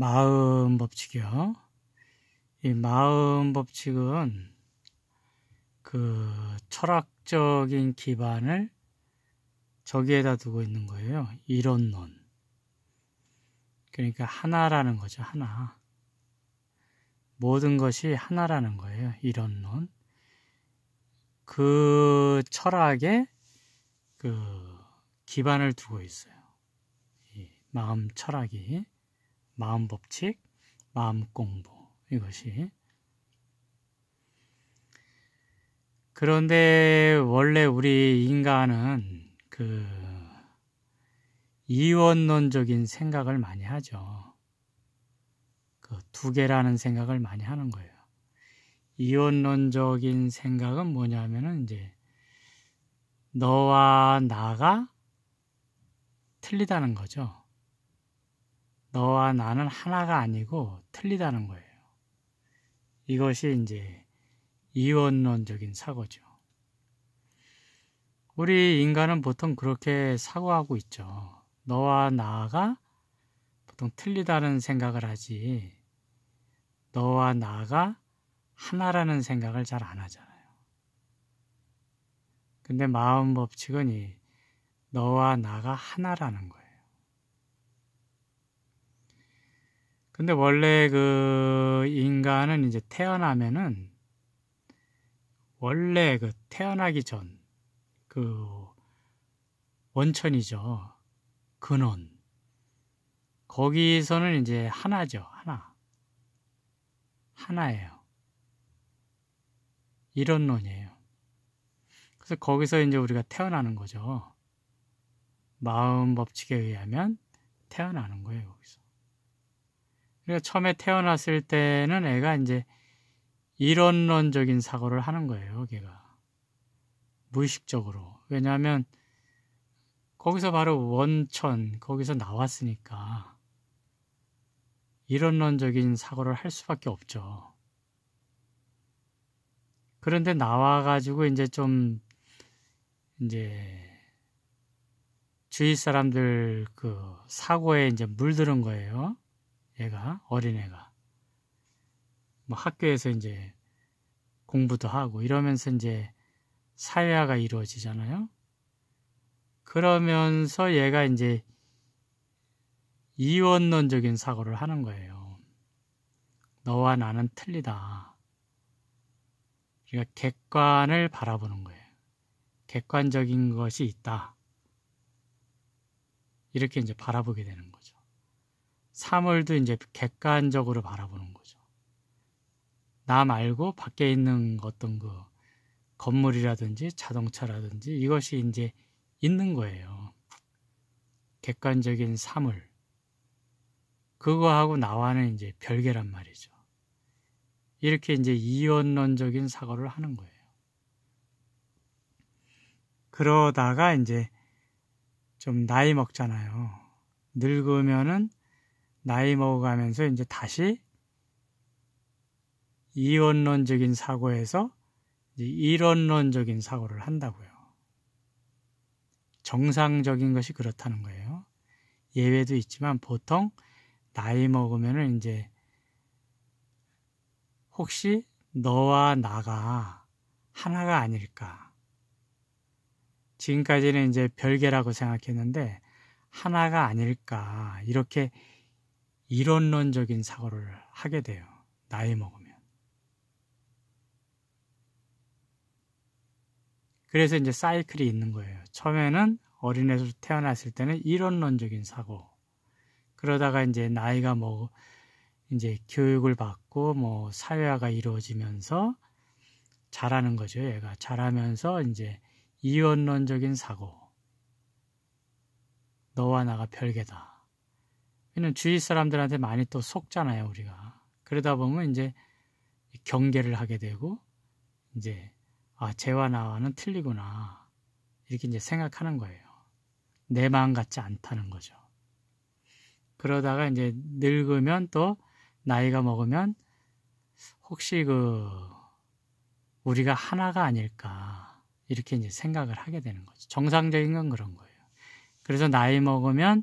마음 법칙이요. 이 마음 법칙은 그 철학적인 기반을 저기에다 두고 있는 거예요. 이론론. 그러니까 하나라는 거죠. 하나. 모든 것이 하나라는 거예요. 이론론. 그 철학에 그 기반을 두고 있어요. 마음 철학이 마음 법칙, 마음 공부 이것이 그런데 원래 우리 인간은 그 이원론적인 생각을 많이 하죠. 그 두 개라는 생각을 많이 하는 거예요. 이원론적인 생각은 뭐냐면은 이제 너와 나가 틀리다는 거죠. 너와 나는 하나가 아니고 틀리다는 거예요. 이것이 이제 이원론적인 사고죠. 우리 인간은 보통 그렇게 사고하고 있죠. 너와 나가 보통 틀리다는 생각을 하지, 너와 나가 하나라는 생각을 잘 안 하잖아요. 근데 마음 법칙은 이 너와 나가 하나라는 거예요. 근데 원래 그 인간은 이제 태어나면은 원래 그 태어나기 전 그 원천이죠. 근원. 거기서는 이제 하나죠. 하나. 하나예요. 이런론이에요. 그래서 거기서 이제 우리가 태어나는 거죠. 마음 법칙에 의하면 태어나는 거예요, 거기서. 그러니까 처음에 태어났을 때는 애가 이제 이론론적인 사고를 하는 거예요, 걔가. 무의식적으로. 왜냐하면 거기서 바로 원천, 거기서 나왔으니까 이론론적인 사고를 할 수밖에 없죠. 그런데 나와가지고 이제 좀, 이제, 주위 사람들 그 사고에 이제 물들은 거예요. 얘가 어린애가 뭐 학교에서 이제 공부도 하고 이러면서 이제 사회화가 이루어지잖아요. 그러면서 얘가 이제 이원론적인 사고를 하는 거예요. 너와 나는 틀리다. 그러니까 객관을 바라보는 거예요. 객관적인 것이 있다. 이렇게 이제 바라보게 되는 거죠. 사물도 이제 객관적으로 바라보는 거죠. 나 말고 밖에 있는 어떤 그 건물이라든지 자동차라든지 이것이 이제 있는 거예요. 객관적인 사물. 그거하고 나와는 이제 별개란 말이죠. 이렇게 이제 이원론적인 사고를 하는 거예요. 그러다가 이제 좀 나이 먹잖아요. 늙으면은 나이 먹어가면서 이제 다시 이원론적인 사고에서 이론론적인 사고를 한다고요. 정상적인 것이 그렇다는 거예요. 예외도 있지만 보통 나이 먹으면은 이제 혹시 너와 나가 하나가 아닐까. 지금까지는 이제 별개라고 생각했는데 하나가 아닐까. 이렇게 이론론적인 사고를 하게 돼요. 나이 먹으면. 그래서 이제 사이클이 있는 거예요. 처음에는 어린애로 태어났을 때는 이론론적인 사고. 그러다가 이제 나이가 뭐, 이제 교육을 받고 뭐 사회화가 이루어지면서 자라는 거죠. 얘가 자라면서 이제 이원론적인 사고. 너와 나가 별개다. 이는 주위 사람들한테 많이 또 속잖아요, 우리가. 그러다 보면 이제 경계를 하게 되고, 이제, 아, 쟤와 나와는 틀리구나. 이렇게 이제 생각하는 거예요. 내 마음 같지 않다는 거죠. 그러다가 이제 늙으면 또 나이가 먹으면 혹시 그 우리가 하나가 아닐까 이렇게 이제 생각을 하게 되는 거죠. 정상적인 건 그런 거예요. 그래서 나이 먹으면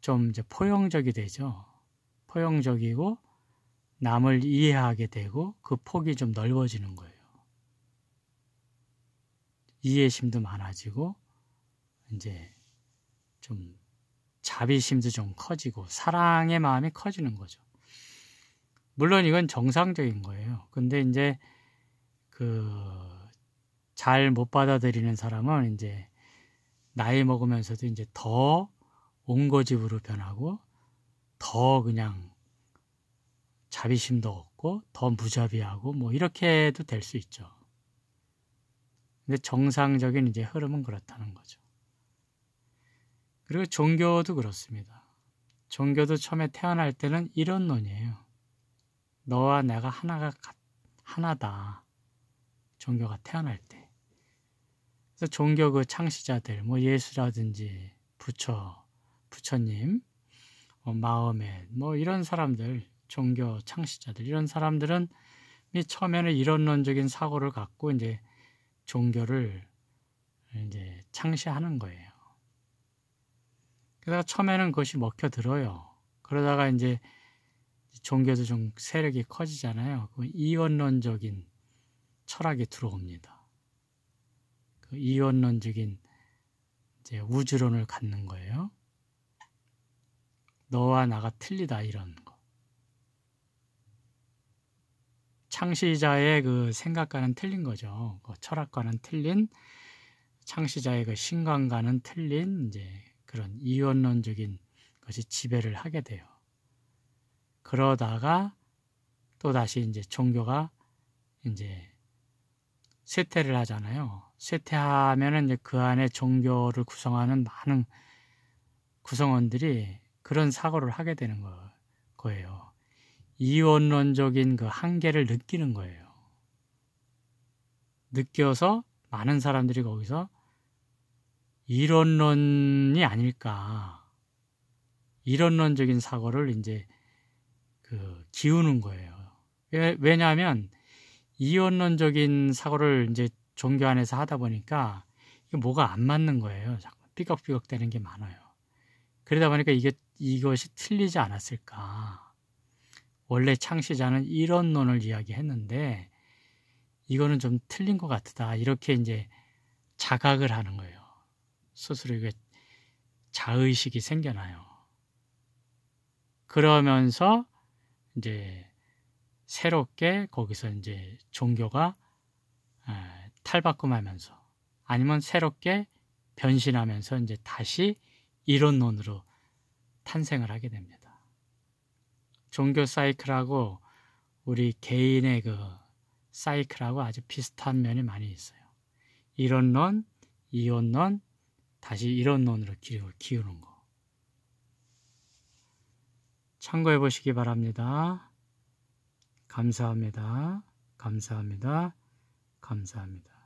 좀 이제 포용적이 되죠. 포용적이고 남을 이해하게 되고 그 폭이 좀 넓어지는 거예요. 이해심도 많아지고 이제 좀 자비심도 좀 커지고 사랑의 마음이 커지는 거죠. 물론 이건 정상적인 거예요. 근데 이제 그 잘 못 받아들이는 사람은 이제 나이 먹으면서도 이제 더 옹고집으로 변하고 더 그냥 자비심도 없고 더 무자비하고 뭐 이렇게도 될 수 있죠. 근데 정상적인 이제 흐름은 그렇다는 거죠. 그리고 종교도 그렇습니다. 종교도 처음에 태어날 때는 이런 논이에요. 너와 내가 하나가 하나다. 종교가 태어날 때. 그래서 종교 그 창시자들, 뭐 예수라든지 부처, 부처님, 뭐 마음에 뭐 이런 사람들, 종교 창시자들 이런 사람들은 처음에는 이론론적인 사고를 갖고 이제 종교를 이제 창시하는 거예요. 그러다가 처음에는 그것이 먹혀 들어요. 그러다가 이제 종교도 좀 세력이 커지잖아요. 그 이원론적인 철학이 들어옵니다. 그 이원론적인 이제 우주론을 갖는 거예요. 너와 나가 틀리다 이런 거. 창시자의 그 생각과는 틀린 거죠. 그 철학과는 틀린 창시자의 그 신관과는 틀린 이제 그런 이원론적인 것이 지배를 하게 돼요. 그러다가 또 다시 이제 종교가 이제 쇠퇴를 하잖아요. 쇠퇴하면은 이제 그 안에 종교를 구성하는 많은 구성원들이 그런 사고를 하게 되는 거, 거예요. 이원론적인 그 한계를 느끼는 거예요. 느껴서 많은 사람들이 거기서 이론론이 아닐까. 이론론적인 사고를 이제 그 기우는 거예요. 왜냐하면 이원론적인 사고를 이제 종교 안에서 하다 보니까 뭐가 안 맞는 거예요. 자꾸 삐걱삐걱 되는 게 많아요. 그러다 보니까 이게 이것이 틀리지 않았을까. 원래 창시자는 이런 논을 이야기했는데 이거는 좀 틀린 것 같다. 이렇게 이제 자각을 하는 거예요. 스스로 이게 자의식이 생겨나요. 그러면서 이제 새롭게 거기서 이제 종교가 탈바꿈하면서 아니면 새롭게 변신하면서 이제 다시 이론론으로 탄생을 하게 됩니다. 종교 사이클하고 우리 개인의 그 사이클하고 아주 비슷한 면이 많이 있어요. 이론론, 이론론, 다시 이론론으로 기우는 거. 참고해 보시기 바랍니다. 감사합니다. 감사합니다. 감사합니다.